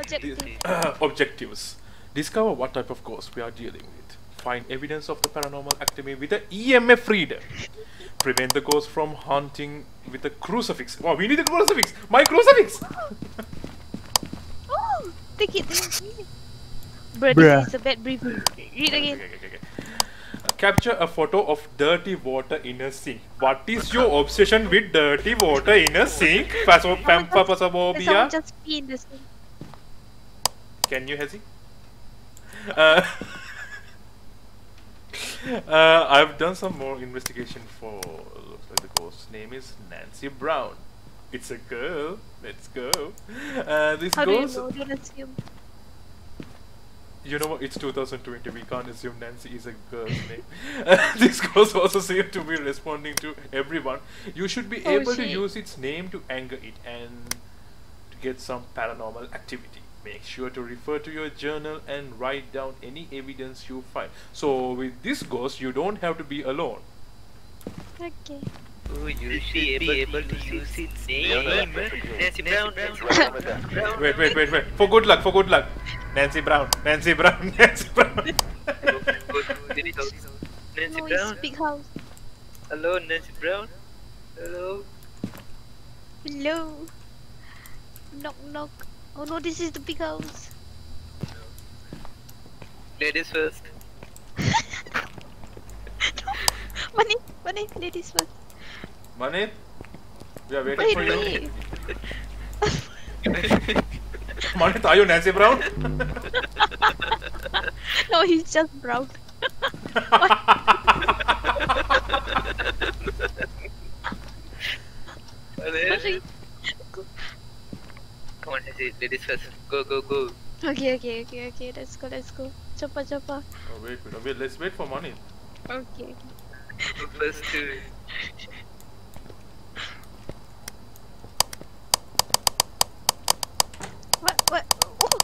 Objective. objectives. Discover what type of ghost we are dealing with. Find evidence of the paranormal activity with the EMF reader. Prevent the ghost from haunting with a crucifix. Wow, we need a crucifix! My crucifix! Oh, take it. Take it. Bruh, Bruh. this is a bad brief. Read again. Okay, okay, okay. Capture a photo of dirty water in a sink. What is your obsession with dirty water in a sink? Phaso- Someone pam- papasophobia? Someone just pee in the sink. Can you, Hezi? Uh, uh, I've done some more investigation for. Looks like the ghost's name is Nancy Brown. It's a girl. Let's go. Uh, this How do you know? Don't assume. You know what? It's 2020. We can't assume Nancy is a girl's name. this ghost also seems to be responding to everyone. You should be Oh, able to use its name to anger it and to get some paranormal activity. Make sure to refer to your journal and write down any evidence you find. So with this ghost, you don't have to be alone. Okay. Oh, you should be able to use its name. Nancy Brown. Wait, wait, wait, wait. For good luck, for good luck. Nancy Brown, Nancy Brown, Nancy Brown. Nancy No, it's Brown. big house. Hello, Nancy Brown. Hello. Hello. Knock knock. Oh no, this is the big house. Ladies first. Money, money, ladies first. Manit, we are waiting Wait, for you. wait. Manit, are you Nancy Brown? No, he's just brown. Hello. Come on, Ladies first. Go, go, go. Okay, okay, okay, okay. Let's go, let's go. Choppa, choppa. Oh, wait, wait, wait, let's wait for Manit. Okay. Go first to. What? What? Oh!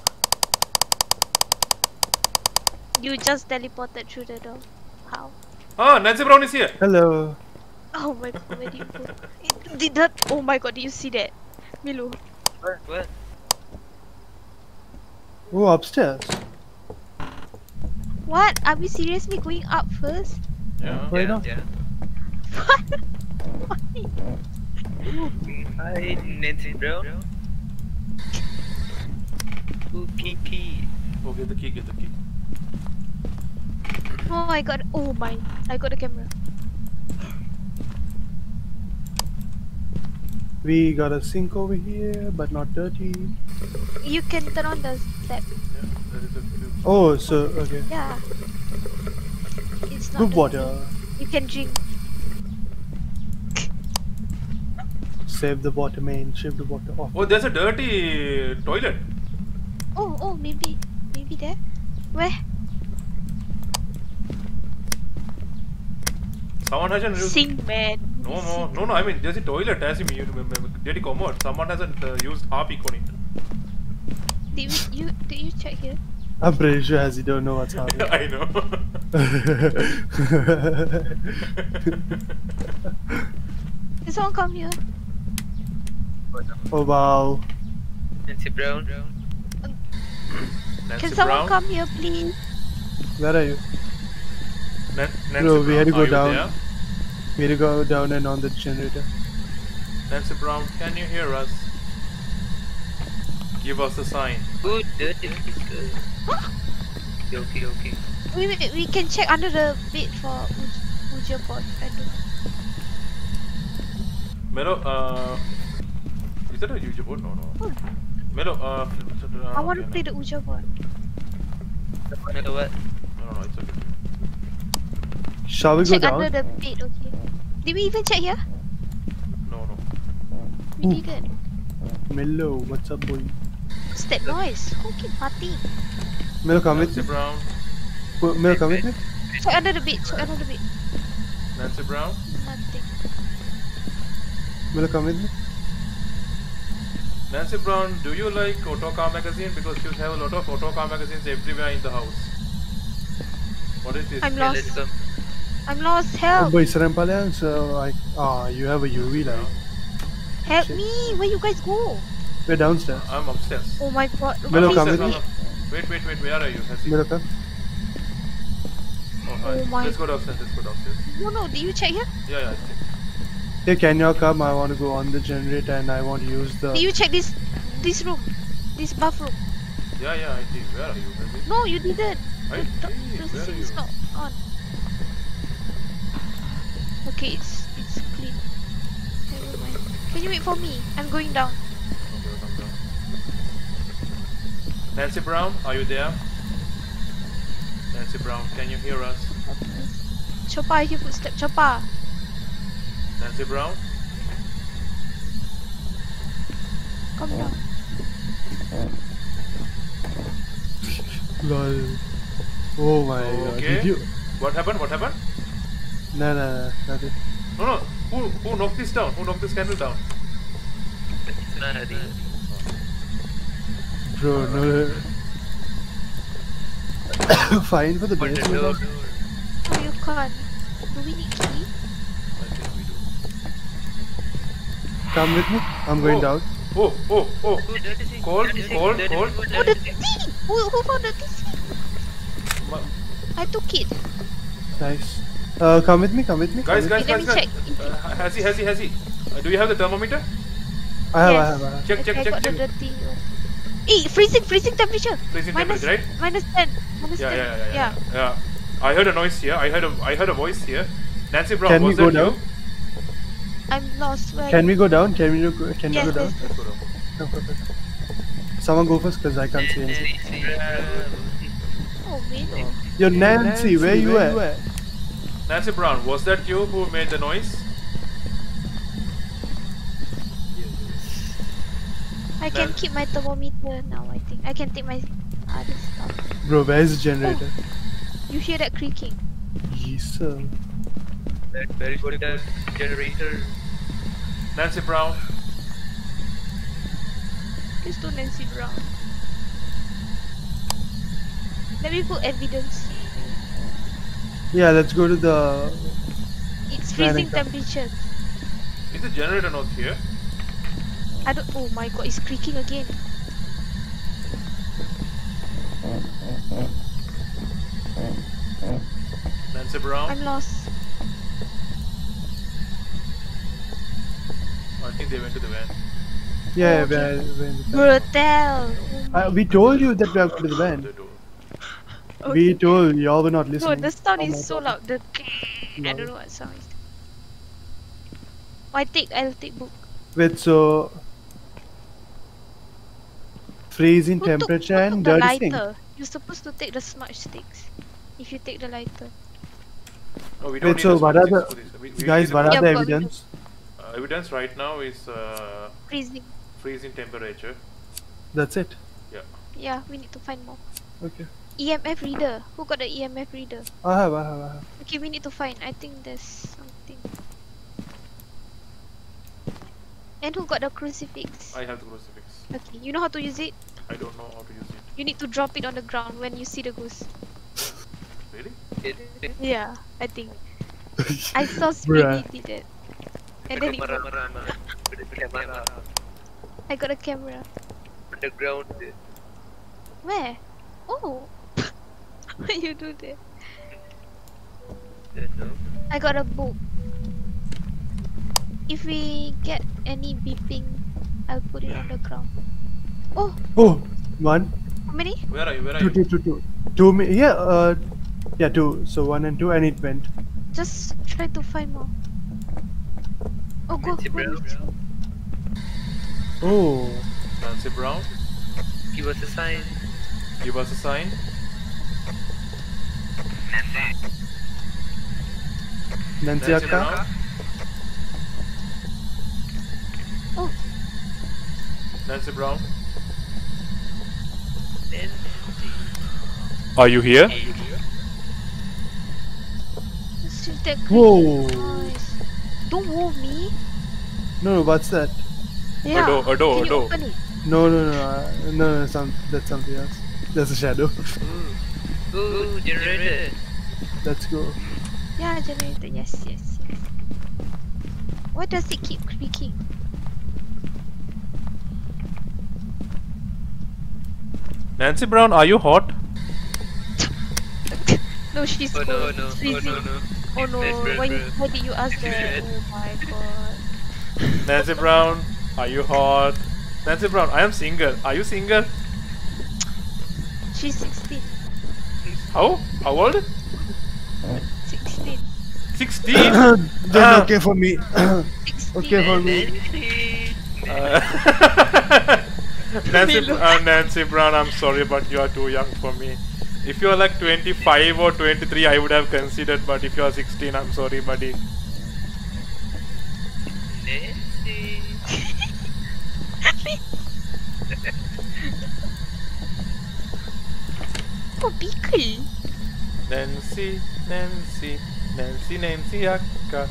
You just teleported through the door. How? Ah, Nancy Brown is here. Hello. Oh my god, where did you go? It did that? Oh my god, did you see that? Milu. What? What? Oh, upstairs. What? Are we seriously going up first? Yeah. Why yeah, not? Yeah. What? Why? Hi, Nancy Brown. Ooh, key, key. Oh, get the key, get the key. Oh I got oh my I got a camera. We got a sink over here, but not dirty. You can turn on the step. Yeah, there is a few- Oh, so okay. Yeah. It's not Good dirty. water. You can drink. Save the water main. Shave the water off. Oh, there's a dirty toilet. Oh oh maybe maybe there. Where? Someone hasn't used. Sing man. No, no, no, no. I mean, there's a toilet. As you mean, dirty commode. Someone hasn't uh, used Harpic on it. Did you did you check here? I'm pretty sure as you don't know what's happening. I know. Can someone come here? oh wow. Nancy Brown. Nancy Can someone Brown. come here please? Where are you? Nan- Nancy No, we had to go down. there? We had to go down and on the generator. Nancy Brown, can you hear us? Give us a sign. Good, dirty girl. Okay, okay, okay. We we, we can check under the bed for Uj- Uja pot. I don't. Melo, uh, is that a user board? No, no. Oh. Melo, uh, f- f- uh, I want to okay, play the Uja pot. Another what? No, no, no, it's okay. Shall we go down? Check under the bed, okay. Did we even check here? No, no. We Ooh. didn't. Mello, what's up, boy? What's that noise? Okay, party. Mello, come with Nancy me. Brown, Well, Mello, come with me. Check under the bed. Check under the bed. Nancy Brown. Nothing. Mello, come with me. Nancy Brown, do you like Autocar magazine? Because you have a lot of Autocar magazines everywhere in the house. What is this? I'm lost. I'm lost. Oh, Help! boy, Saram Palyang, so I. Ah, you have a UV light. Help shit. me! Where you guys go? We're downstairs. I'm upstairs. Oh my god. Milo, come upstairs, with me. Wait, wait, wait. Where are you? Milo, come. Oh, hi. Oh my- Let's go downstairs. Let's go downstairs. No, no, did you check here? Yeah, yeah. I think. Hey, can you come? I want to go on the generator and I want to use the. Did you check this this room? This bathroom? Yeah, yeah. I did. Where are you? Has he- No, you didn't. I The, the, did. the Where are thing you? is not on. Okay, it's it's clean. Never mind. Can you wait for me? I'm going down. Okay, come down. Nancy Brown, are you there? Nancy Brown, can you hear us? Chopper, I hear footstep. Chopper. Nancy Brown? Come down. Lol. Oh my god. Okay. Did you? What happened? What happened? No, no, no, nothing. No, no. Who who knocked this down? Who knocked this candle down? It's not a deal. Bro, no. Fine for the Open the basement. door. Oh, you can't. Do we need key? I think we do. Come with me. I'm going Oh. down. Oh, oh, oh. Dirty thing, Cold, cold, cold. thing, Oh, the thing. Who, who found the tea? Ma- I took it. Nice. Uh, come with me. Come with me. Guys, guys, Let guys, me guys. check. Uh, has he, has he, has he? Uh, do you have the thermometer? I have, I have, I have. Check, check, check, check. The. Eh, freezing, freezing temperature. Freezing Minus- temperature, right? Minus 10. Minus Yeah, 10. yeah, yeah, yeah, yeah. yeah. I heard a noise here. I heard a, I heard a voice here. Nancy Brown, Can we go down? you? I'm lost. Where Can we go down? Can we go? Can Yes, we go down? yes. Let's go down. No, perfect. Someone go first, cause I can't see anything. Oh, man. Yo, Nancy, where you at? Nancy Brown, was that you who made the noise? I can Then- keep my thermometer now, I think. I can take my other stuff. Bro, where's the generator? You hear that creaking? Yes, sir. That very good uh, generator. Nancy Brown, Please don't Nancy Brown. Let me put evidence. Yeah, let's go to the. It's freezing camp. temperature. is the generator not here? I don't. Oh my god, it's creaking again. Nancy Brown? I'm lost. I think they went to the van. Yeah, Okay. where, where in the Brutal. Oh uh, we told you that we have to do the The van. door. We told y'all were not No, listening. the sound Oh is so loud. The I don't know what sound is. Oh, I take. I'll take book. Wait, so freezing Who took- temperature who and took the dirty thing. lighter? You're supposed to take the smudge sticks. If you take the lighter. Oh, we don't Wait, need so what are statistics the. We- we guys? need What the- are Yeah, the but we do- evidence? Uh, evidence right now is uh, Freezing. freezing temperature. That's it. Yeah. Yeah, we need to find more. Okay. EMF reader. Who got the EMF reader? I have, I have, I have. Okay, we need to find. I think there's something. And who got the crucifix? I have the crucifix. Okay, you know how to use it? I don't know how to use it. You need to drop it on the ground when you see the goose. Really? It, it, Yeah, I think. I saw Speedy did it. And then it, camera, camera, camera, I got a camera. underground. Where? Oh! Why you do that? I got a book. If we get any beeping, I'll put it on the ground. Oh, Oh, one, how many? Where are you? Where are two, you? two, two, two. Two, mi- yeah, uh, yeah, two. So one and two, and it went. Just try to find more. Oh, go, go. Brown. Oh, Nancy Brown, Give us a sign. give us a sign. Nancy Nancy Akka. Brown. Oh. Nancy Brown. Nancy. Are you here? Still that Whoa. Nice. Don't woo me. No, no, what's that? Yeah. door, a door, Can a you door. open it? No, no, no, uh, no, no, some, that's something else. That's a shadow. Ooh, generator. Let's go. Yeah, generator. Yes, yes, yes. Why does it keep creaking? Nancy Brown, are you hot? no, she's Oh cold. no, no, oh no, no. Oh no, Red, red, why, red. why did you ask that? Red. Oh my god. Nancy Brown, are you hot? Nancy Brown, I am single. Are you single? She's 16. How? How old? 16. 16? then Ah. okay for me. okay for me. Nancy. Uh, Nancy, uh, Nancy Brown, I'm sorry, but you are too young for me. If you are like 25 or 23, I would have considered, but if you are 16, I'm sorry, buddy. Nancy. Oh. Nancy, Nancy, Nancy, Nancy, akka.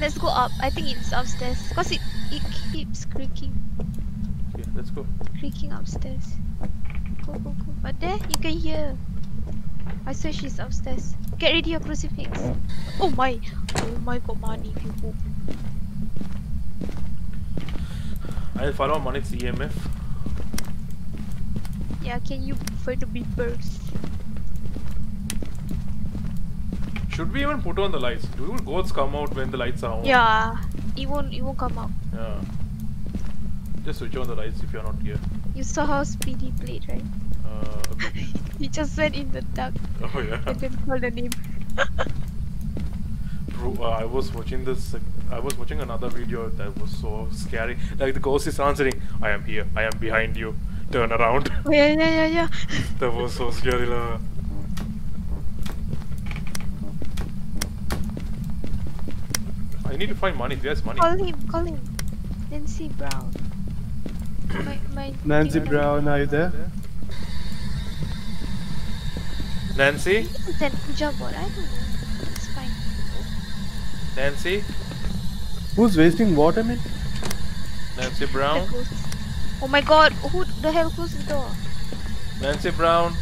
Let's go up. I think it's upstairs. Cause it, it keeps creaking. Okay, let's go. Creaking upstairs. Go, go, go. But there, you can hear. I swear she's upstairs. Get ready your crucifix. Oh my. Oh my god, money, people. I'll follow Manik's EMF. Yeah, can you find the beepers? Should we even put on the lights? Do ghosts come out when the lights are on? Yeah. It won't, it won't come out. Yeah. Just switch on the lights if you're not here. You saw how Speedy played, right? Uh, okay. He just went in the dark Oh yeah. and then called the name. Bro, uh, I was watching this. uh, I was watching another video that was so scary. Like the ghost is answering, "I am here. I am behind you. Turn around." Oh, yeah, yeah, yeah, yeah. that was so scary, lah. I need to find money. There's money. Call him, call him. Nancy Brown. My, my Nancy ding-dong. Brown, are you there? Nancy, Then puja board, I don't know. It's fine. Nancy, Who's wasting water, man? Nancy Brown. Oh my god, who the hell closed the door? Nancy Brown.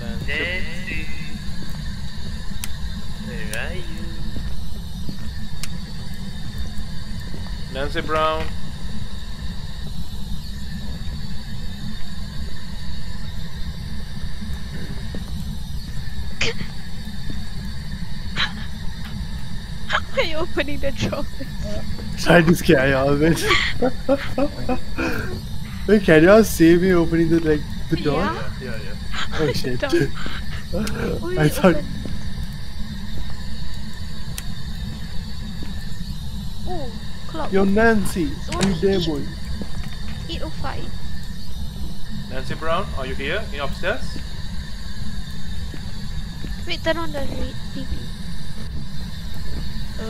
Nancy. Nancy. Where? Nancy Brown. Are you opening the door? Try to scare y'all, man. Wait, can y'all see me opening the like the door? Yeah. Yeah, yeah. Oh shit. I thought open? Oh, clock. Yo Nancy, It's you only there eight. boy. 805. Nancy Brown, are you here? In upstairs? Wait, turn on the re- TV. Oh,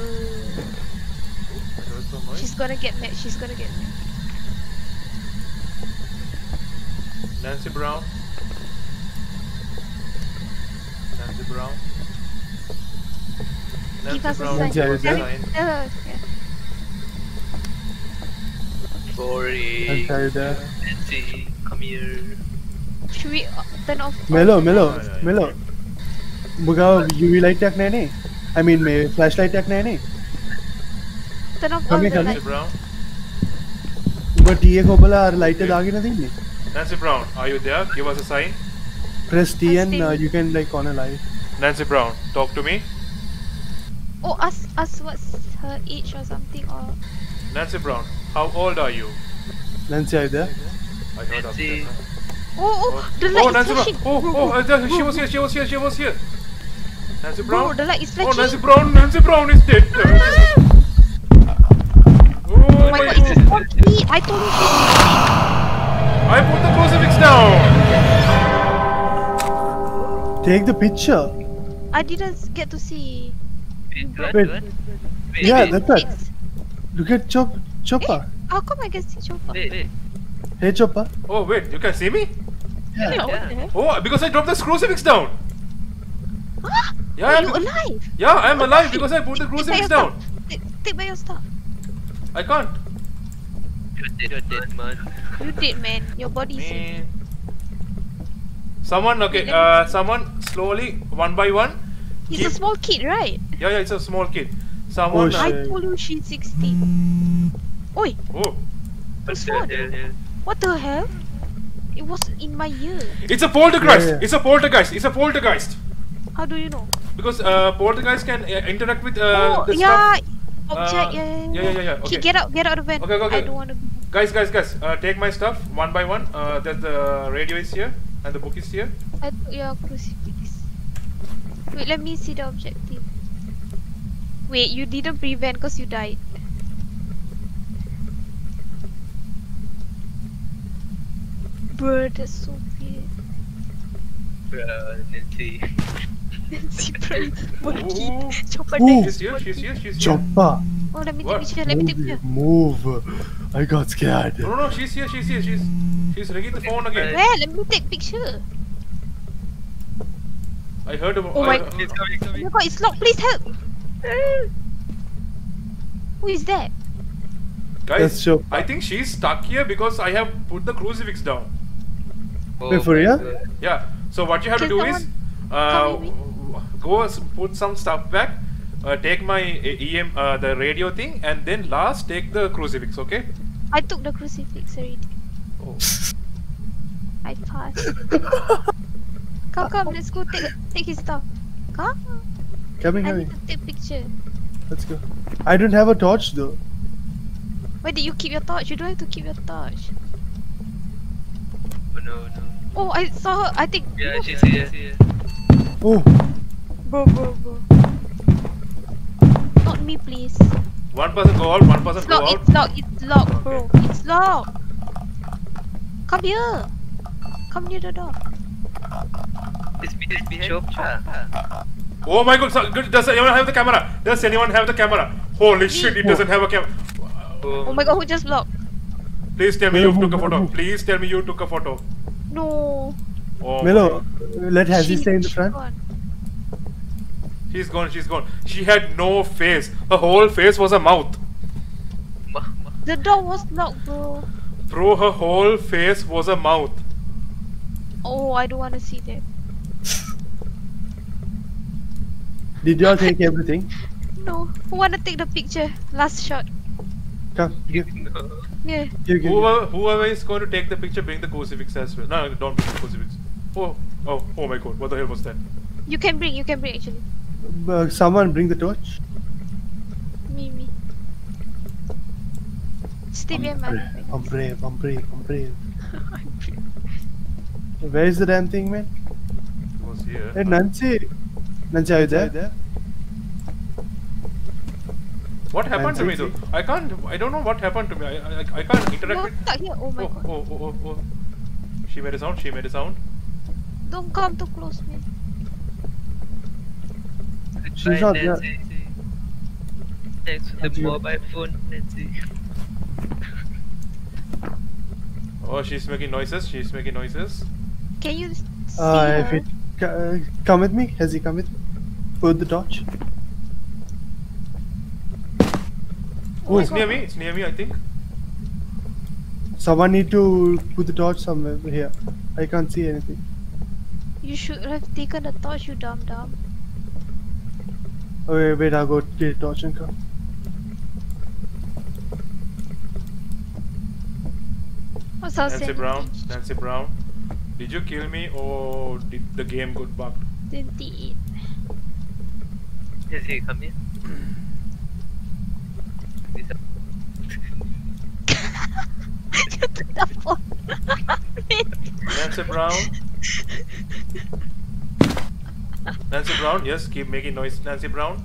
I heard she's gonna get mad. She's gonna get mad. Nancy Brown. Nancy Brown. Give us a Brown, sign. Nancy, are you give us a there? sign. Tell her. Yeah. Sorry. Nancy, are you there? Nancy, come here. Should we uh, turn off? Melo, all the Melo, lights? yeah, yeah. Melo. Muga UV light तक नहीं नहीं I mean may flash light तक नहीं नहीं Turn off all Kami the kami. Nancy lights. Brown. but ये को बोला light दागी ना नहीं Nancy Brown, are you there? Give us a sign. press T and Testing. uh, you can like on a light Nancy Brown, talk to me. Oh, ask ask what's her age or something or. Nancy Brown, how old are you? Nancy are you there I heard Nancy. upstairs. huh? Oh, oh, the Oh, light is Nancy Brown. flashing. Oh, Bro, oh, bro, uh, she was here, she was here, she was here. Nancy Bro, Brown. the light is Oh. Nancy Brown, Nancy Brown is dead. Oh, Oh my god, it's a small kid. I told you she's I put the crucifix down. take the picture I didn't get to see. Wait, what? Wait. Wait, yeah that's right It's, look at Chop Chopper how come I can see Chopper? Wait, wait. hey Chopper Oh, wait, you can see me? Yeah, yeah Yeah. Oh, because I dropped the crucifix down. Ah, Yeah, are I'm, you alive? yeah, I'm alive because I put the Take back crucifix your down. stuff. Take, take back your stuff. I can't. You're dead, you're dead, man. You did, man. Your body's is Someone, okay, uh, someone slowly, one by one. He's keep- a small kid, right? Yeah, yeah, it's a small kid. Someone. Oh, I shit. told you she's 16. Oi, oh, whose the phone? hell? What the hell? It was in my ear. it's a poltergeist. Yeah, yeah. It's a poltergeist. It's a poltergeist. How do you know? Because uh, poltergeist can uh, interact with uh, oh, the yeah. stuff. Object, Uh, yeah, yeah, yeah, yeah, yeah, Okay, okay. get out, get out of the van. Okay, okay, okay. I don't want to. Guys, guys, guys, uh, take my stuff one by one. Uh, that the radio is here and the book is here. I took your crucifix. Wait, let me see the objective. Wait, you didn't prevent because you died. Bro, that's so weird. Bruh, Nancy. Nancy Price, Ooh. monkey, chopper Ooh. neck. She's here. She's here. She's here. Chopper. Oh, let me What? take picture. Let me take Move, picture. move. I got scared. No, no, no. She's here. She's here. She's she's ringing the phone again. Where? Let me take picture. I heard about. Oh I, my- It's coming, Oh coming. my god, it's locked. Please help. Who is that? guys, I think she's stuck here because I have put the crucifix down. Oh Wait, for my real? Yeah. So what you have to do is, uh, go put some stuff back. Uh, take my uh, EM, uh, the radio thing, and then last take the crucifix. Okay. I took the crucifix already. Oh. I passed. come, come, let's go take take his stuff. Come. Coming, I coming. need to take picture. Let's go. I don't have a torch though. Where did you keep your torch? You don't have to keep your torch. Oh no, no. Oh, I saw her. I think. Yeah, she's here. She's here. Oh, Bro, bro, bro. Not me, please. One person go out. One person It's go locked. out. It's locked. It's locked, bro. It's locked. Come here. Come near the door. It's behind me, Chopper. Oh my god, so, does anyone have the camera? Does anyone have the camera? Holy shit, it doesn't have a camera. Oh my god, who just blocked? Please tell me you took a photo. Please tell me you took a photo. No. Oh Melo, my- let Hazzy She- stay in the she front. gone. She's gone, she's gone. She had no face. Her whole face was a mouth. Ma- ma- The door was locked, bro. Bro, her whole face was a mouth. Oh, I don't want to see that. Did y'all take everything? No. Who want to take the picture? Last shot. Come, give, No. Yeah. give, give. Whoever, whoever is going to take the picture, bring the crucifix as well. No, no, don't bring the crucifix. Oh, oh, oh my god, what the hell was that? You can bring. You can bring actually. Uh, someone bring the torch. Me, me. Stay behind my. I'm brave, I'm brave, I'm brave. Where is the damn thing, man? It was here. Hey, Nancy. Nancy, are you there? What happened to me Nancy? though? I can't, I don't know what happened to me. I, I, I can't interact You're with... Oh my Oh, god. oh, oh, oh, oh. She made a sound, she made a sound. Don't come too close, man. She's Bye, not there. Thanks for the mobile phone, Nancy. Oh, she's making noises, she's making noises. Can you see Uh, her? if it, uh, come with me. Has he come with me? Put the torch. Oh It's near me, it's near me, I think. Someone need to put the torch somewhere here. I can't see anything. You should have taken the torch, you dumb dumb. Okay, wait, I'll go get a torch and come. What's our Nancy Brown, Nancy Brown. Did you kill me or did the game got bugged? 28. Nancy, come here. This- you took the phone. Nancy Brown. Nancy Brown, yes, keep making noise. Nancy Brown.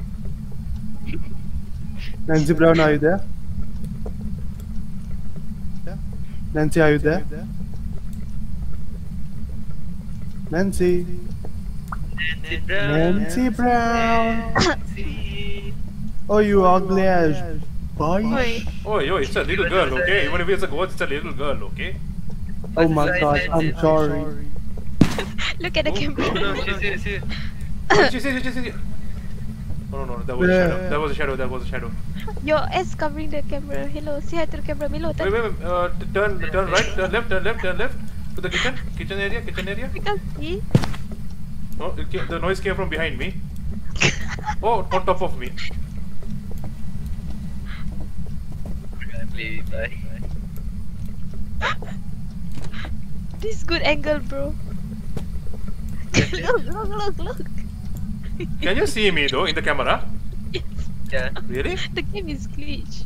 Nancy Brown, are you there? Yeah. Nancy, are you there? Nancy. Nancy Brown. Nancy Brown. Nancy. Oh, you ugly ass boy. Oi. Oh, yo, it's a little girl, okay? Even if it's a ghost, it's a little girl, okay? Oh my god, I'm sorry. Look at the Oh, camera. No, she's here, she's here. Oh, she's here, she's here. Oh, no, no, that was a shadow. That was a shadow, that was a shadow. Your ass covering the camera. Hello, say hi the camera. Milo, Wait, turn. wait, wait. Uh, turn, turn right, turn left, turn left, turn left. To the kitchen, kitchen area, kitchen area. We can see. Oh, it came, the noise came from behind me. Oh, on top of me. Baby, bye. This is good angle, bro. look, look, look, look. Can you see me though in the camera? Yeah. Really? The game is glitch.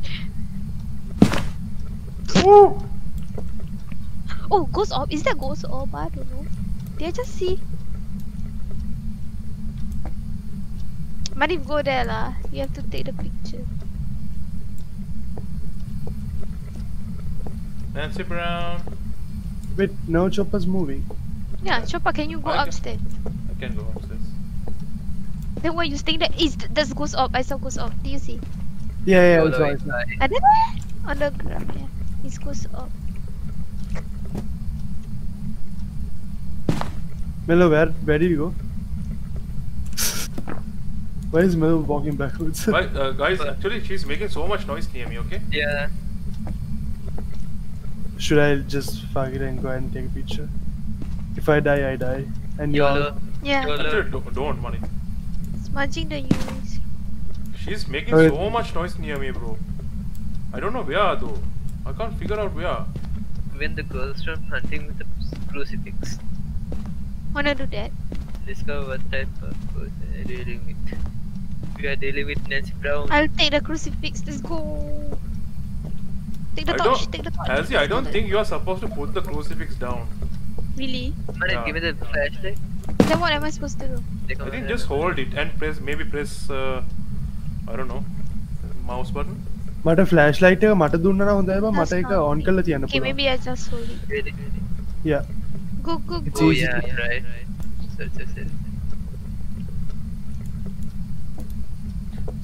Ooh. Oh, ghost orb. Is that ghost orb? I don't know. Did I just see? Manif, go there lah. You have to take the picture. Nancy Brown. Wait, no Chopper's moving. Yeah, Chopper, can you go Okay. upstairs? I can go upstairs. Then why you staying there? Is th- goes up? I saw goes up. Do you see? Yeah, yeah, All that's the way right. inside. I don't know. On the ground, yeah. It's goes up. Melo, where, where did you go? Why is Melo walking backwards? Right, uh, guys, actually she's making so much noise near me, okay? Yeah. Should I just fuck it and go ahead and take a picture? If I die, I die. And you all. YOLO. Yeah. YOLO. Don't, don't money. Smudging the UVs. She's making Alright. so much noise near me, bro. I don't know where though. I can't figure out where. When the girls from hunting with the crucifix, Wanna do that? discover what type of person they're dealing with. We are dealing with Nancy Brown. I'll take the crucifix. Let's go. Take the I torch. don't- Take the torch. Halsey, I don't think you are supposed to put the crucifix down. Really? Man, Yeah. give me the flashlight. Then what am I supposed to do? Take I out think my just hand. hold it and press, maybe press, uh, I don't know, mouse button. මට flash light එක මට දුන්න හොඳ මට That's එක not on me. කල තියන්න Okay, maybe I just hold it. Really, really. yeah. Go, go, It's go. Oh easy. yeah, right. So it's just it.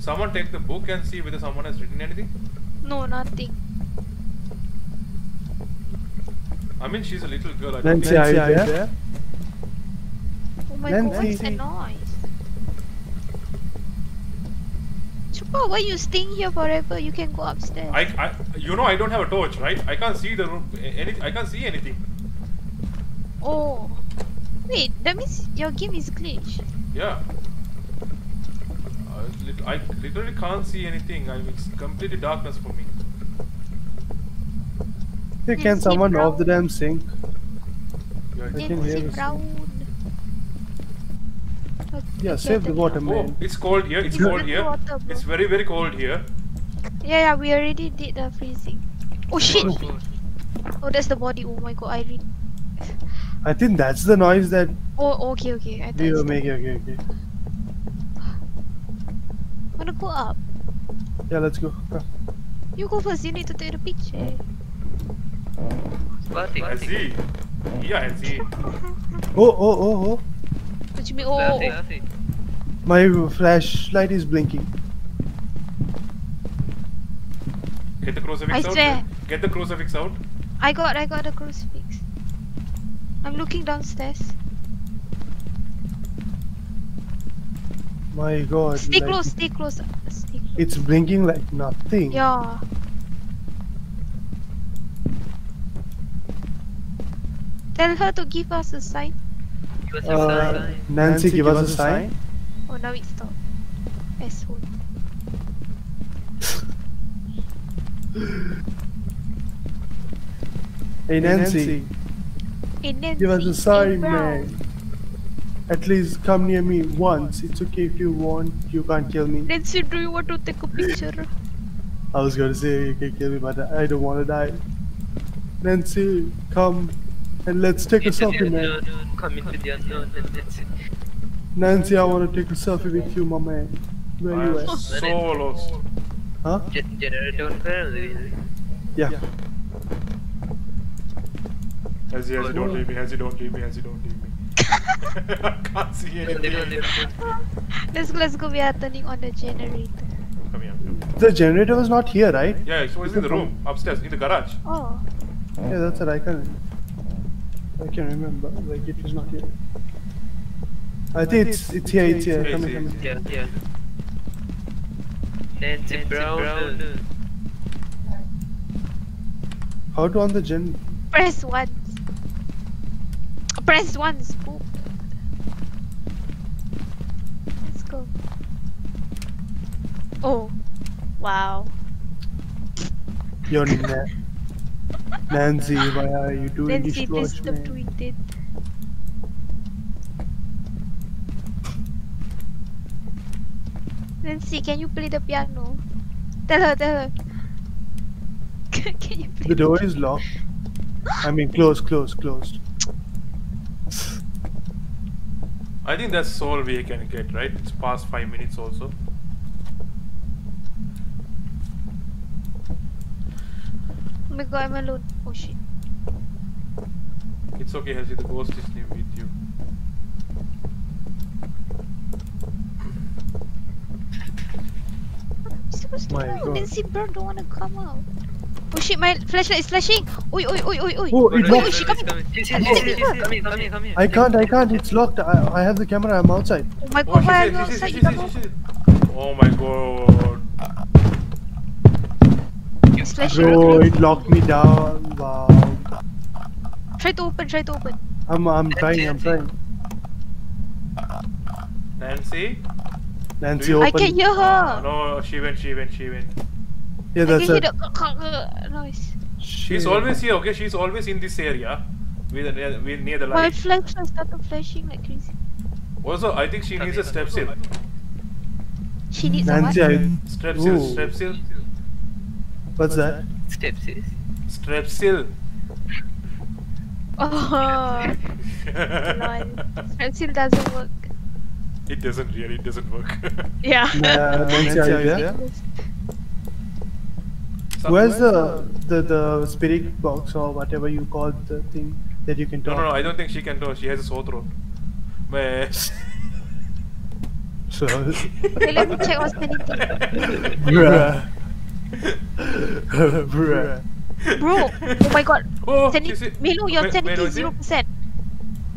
Someone take the book and see whether someone has written anything. No, nothing. I mean, she's a little girl. I don't Nancy, think. are you there? Oh my god, what's Nancy. that noise? Chupa, why you staying here forever? You can go upstairs. I, I, you know, I don't have a torch, right? I can't see the room. Anything. I can't see anything. Oh. Wait, that means your game is glitch. Yeah. Uh, I literally can't see anything. I mean, it's completely darkness for me. Hey, can Nancy someone Brown. off the damn sink? Yeah, I can hear this. Brown. Yeah, save the then- water, Oh, man. it's cold here. It's It's cold here. water. It's very, very cold here. Yeah, yeah, we already did the freezing. Oh shit! Oh, oh. Oh, that's the body. Oh my god, I read. I think that's the noise that Oh, okay, okay. I thought we it's were the- making. Okay, okay. Wanna go up? Yeah, let's go. Come. You go first. You need to take the picture. Sparty. I see. Yeah, I see. Oh, oh, oh, oh. What you mean? Oh, oh, oh. My flashlight is blinking. Get the crucifix I out. swear. Get the crucifix out. I got, I got the crucifix. I'm looking downstairs. My god. Stay like, close, stay close. Stay close. It's blinking like nothing. Yeah. Tell her to give us a sign. Give us a Uh, sign. Nancy, give us a sign. Oh, now it stopped. Asshole. Hey, Nancy, Hey, Nancy. give us a sign, Brown. man. At least come near me once. It's okay if you want. You can't kill me. Nancy, do you want to take a picture? I was gonna say you can kill me, but I don't want to die. Nancy, come and let's take a selfie, man. Come into the unknown and that's it. Nancy, I want to take a selfie with you, my man. Where you I'm at? so lost. Huh? Gen- Generator on currently. Yeah. Hazzy, Hazzy, don't leave me. Hazzy, don't leave me. Hazzy, don't leave me. I can't see anything. Let's go, let's go. We are turning on the generator. Come here. Come here. The generator was not here, right? Yeah, so it's in the room upstairs in the garage. Oh. Yeah, that's what I can. I can't remember. Like it was not here. I think it's it's here. It's here. It's Come here, here, come here. Yeah, yeah. Nancy, Brown. How to on the gen? Press once. Press once. Poop. Let's go. Oh. Wow. You're na- Nancy, why are you doing Nancy, this to please us, stop man? doing that. Nancy, can you play the piano? Tell her, tell her. can you play The door is locked. I mean, closed, closed, closed. I think that's all we can get, right? It's past five minutes also. Oh my god, I'm alone. Oh shit. It's okay, Hezi, the ghost is new with you. I'm supposed to My know. God. Nancy bro don't wanna come out. Oh shit, my flashlight is flashing. Oi, oi, oi, oi, oi. Oh, oi, it oi, locked. Come here, come here, come here. I can't, I can't. It's locked. I, I have the camera. I'm outside. Oh my Oh, god, why she's are you outside? she's You here, come she's out. here. Oh my god. It's flashing. Bro, it locked me down. Wow. Try to open, try to open. I'm, I'm trying. I'm trying. Nancy? Nancy, you- open. I can hear her. Ah, no, she went, she went, she went. Yeah, I that's can it. hear the uh, uh, uh, noise. She's always here, okay? She's always in this area. With, near, with, near the light. My light. flashlight started flashing like crazy. Also, I think she needs a strepsil. She needs Nancy, a what? I, Strepsil, Ooh. strepsil, what's that? Steps strepsil. Oh, lol. Strepsil doesn't work. it doesn't really, it doesn't work. Yeah. Nancy, are you there? Where's the, the the spirit box or whatever you call the thing that you can No, talk? no, no, no I don't think she can do. She has a sore throat. Man. So, Okay, let me check what's anything. bruh. Bruh. Bro, oh my god. Oh, Sanity, she's it. Melu, your Wait, sanity is is zero it? percent.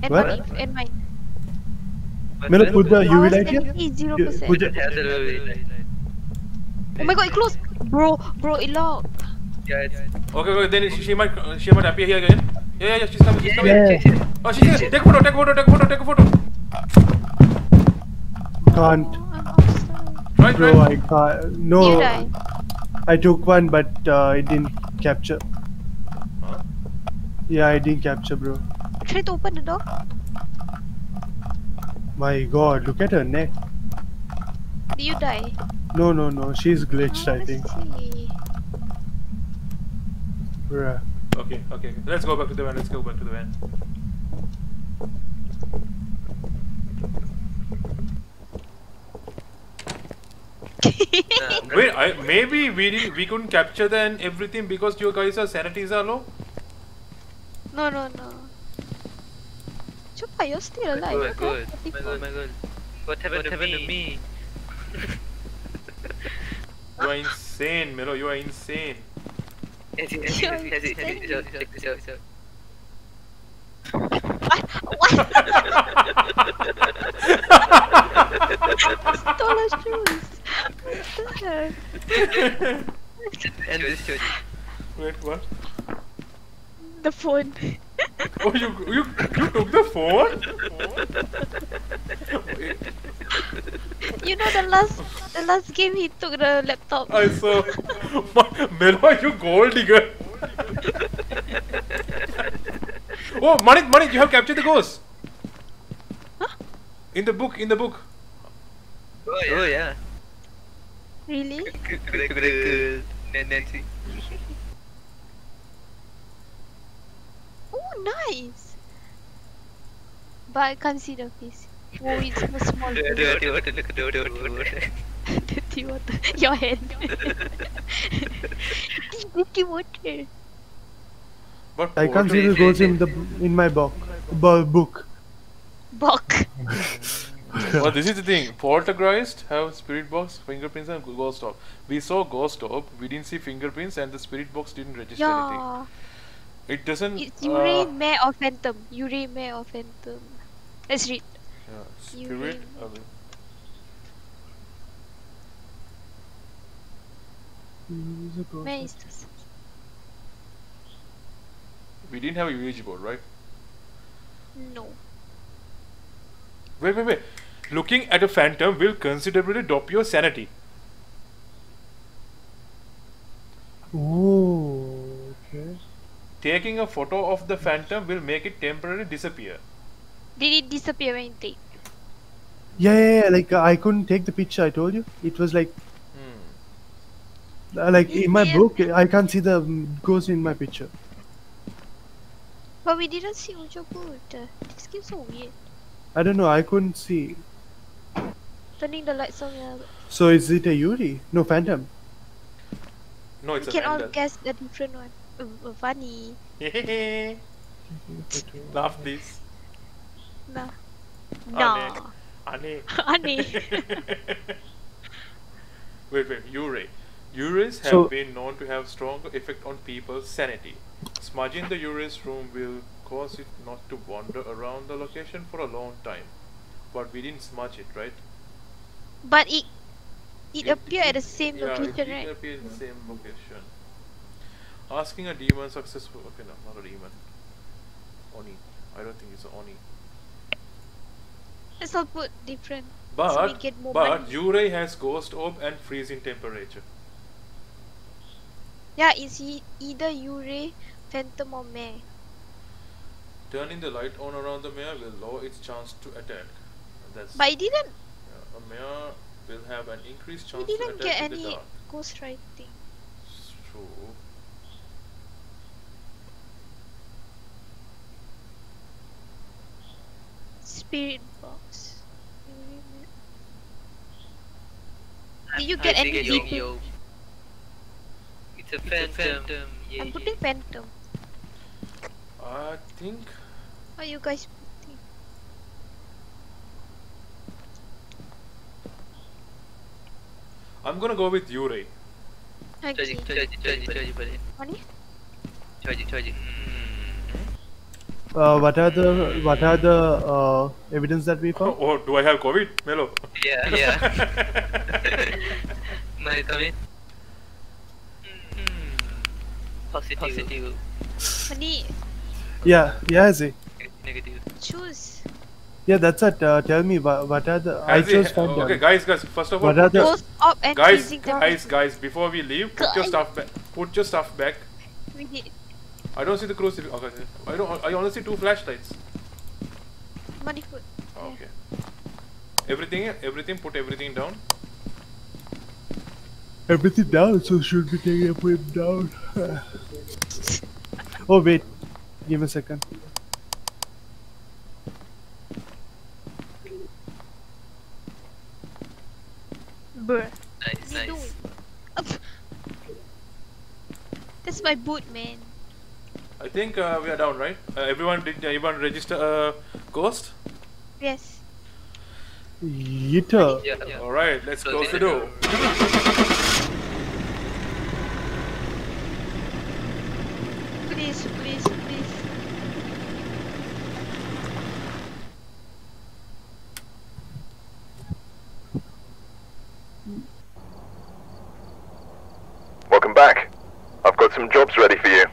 And What? mine, and mine. Melo, put the Your UV light here. sanity is zero You- percent. Put it. Yeah, the Oh my god, it closed. Bro, bro, it locked. yeah, it's, Okay, okay, then she, she might she might appear here again. Yeah, yeah, yeah, she's coming, she's coming. yeah, she's here. Oh, she's here. Take a photo, take a photo, take a photo, take a photo. Can't. Oh, I'm outside. Right, Bro, right. I can't. You No, die. I took one, but uh, it didn't capture. Huh? Yeah, I didn't capture, bro. Try to open the door. My god, look at her neck. Did you die? No, no, no, she's glitched, I let's think. see. Bruh. Okay, okay, okay. Let's go back to the van. Let's go back to the van. Wait, I, maybe we we couldn't capture the and everything because your guys are sanities are low. no, no, no. Chupa, you're still Oh alive. my What god, the my god, my god. What happened, what happened to me? You are insane, Melo. You are insane. This out. Stole her shoes. What the heck? And this shows Wait, what? The phone. Oh, you you you took the phone? You know the last the last game he took the laptop. I saw. Melo, you gold digger. oh, Manik, Manik, you have captured the ghost. In the book, in the book. Oh yeah. Oh yeah. Really? Good, Nancy. Oh, nice. But I can't see the face. Oh, it's so small. Dirty water, look at dirty water. Dirty water. Your hand. Dirty water. But I can't see the portal- ghost in the in my book. Bu- book. Well, this is the thing. Poltergeist have spirit box, fingerprints, and ghost orb. We saw ghost orb. We didn't see fingerprints, and the spirit box didn't register anything. Yeah. It doesn't. It's uh, Yurei, Mare, or Phantom. Yurei, Mare, or Phantom. Let's read. yeah, spirit. Mare is We didn't have a UAG board, right? No. Wait, wait, wait. Looking at a phantom will considerably drop your sanity. Ooh. okay. Taking a photo of the phantom will make it temporarily disappear. Did it disappear when you take? Yeah, yeah, yeah. Like uh, I couldn't take the picture. I told you. It was like, Hmm. uh, like in my Yeah. book, I can't see the um, ghost in my picture. But we didn't see Ujo good. Uh, this game's so weird. I don't know. I couldn't see. Turning the lights on. Uh, So is it a Yuri? No, Phantom. No, it's we a can all guess the different one. Uh, uh, funny. Laugh please. No. Aneh. Nah. Aneh. Aneh. wait, wait, Yurei. Yureis have So- been known to have strong effect on people's sanity. Smudging the Yurei's room will cause it not to wander around the location for a long time. But we didn't smudge it, right? But it it appeared at the same yeah, location, it, right? It appeared in the same location. Asking a demon successful. Okay, no, not a demon. Oni. I don't think it's an Oni. Let's all put different. But so we get more but money. Yurei has ghost orb and freezing temperature. Yeah, it's e- either Yurei, Phantom, or Mare. Turning the light on around the mare will lower its chance to attack. That's But it didn't. yeah, a mare will have an increased We chance to didn't attack get in the any ghost writing. It's true. Spirit box. Yurei, Did you get think any yo, yo. It's a phantom. Yeah, I'm yeah. putting Phantom. I think are you guys putting? I'm gonna go with Yurei. Okay. it, it, it, it, it, it. Uh, what are the what are the uh, evidence that we found? Oh, do I have COVID? Melo. Yeah, yeah. Money come. Positive. Positive. Money. Yeah, yeah, Zee. Negative. Choose. Yeah, that's it. Uh, tell me what, what are the? I Has he- chose Phantom. okay, guys, guys. First of all, What are the- your- up and guys, guys, guys. Before we leave, put your stuff back. Put your stuff back. I don't see the crucifix. Okay, I don't. I only see two flashlights. Money food. Okay. Everything, everything. Put everything down. Everything down, so should be taking a him down. oh wait, give me a second. Bruh. Nice, They do. nice. Up. That's my boot, man. I think uh, we are down, right? Uh, everyone did. Everyone register uh, ghost. Yes. Yitter. Yeah, yeah. All right, let's Close close the the door. Please, please, please. Welcome back. I've got some jobs ready for you.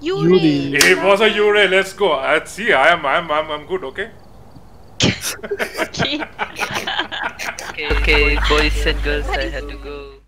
Yuri. Yuri. It was a Yurei. Let's go. Uh, see, I am. I'm. I'm. I'm good. Okay. okay. Okay, okay, boys and girls, I had to go.